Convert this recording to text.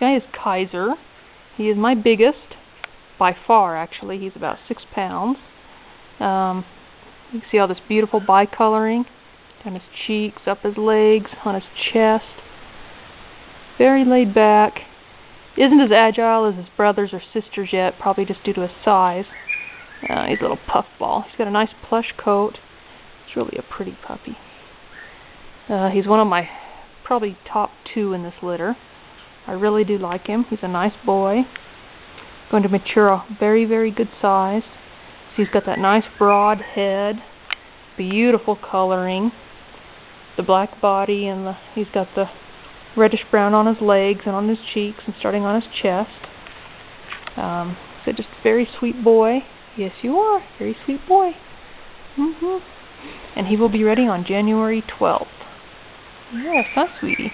guy is Kaiser. He is my biggest, by far actually. He's about six pounds. Um, you can see all this beautiful bicoloring down his cheeks, up his legs, on his chest. Very laid back. Isn't as agile as his brothers or sisters yet, probably just due to his size. Uh, he's a little puffball. He's got a nice plush coat. He's really a pretty puppy. Uh, he's one of my probably top two in this litter. I really do like him. He's a nice boy. Going to mature a very, very good size. So he's got that nice broad head, beautiful coloring, the black body, and the he's got the reddish brown on his legs and on his cheeks and starting on his chest. Um, so just a very sweet boy. Yes, you are. Very sweet boy. Mm-hmm. And he will be ready on January 12th. Yes, huh, sweetie?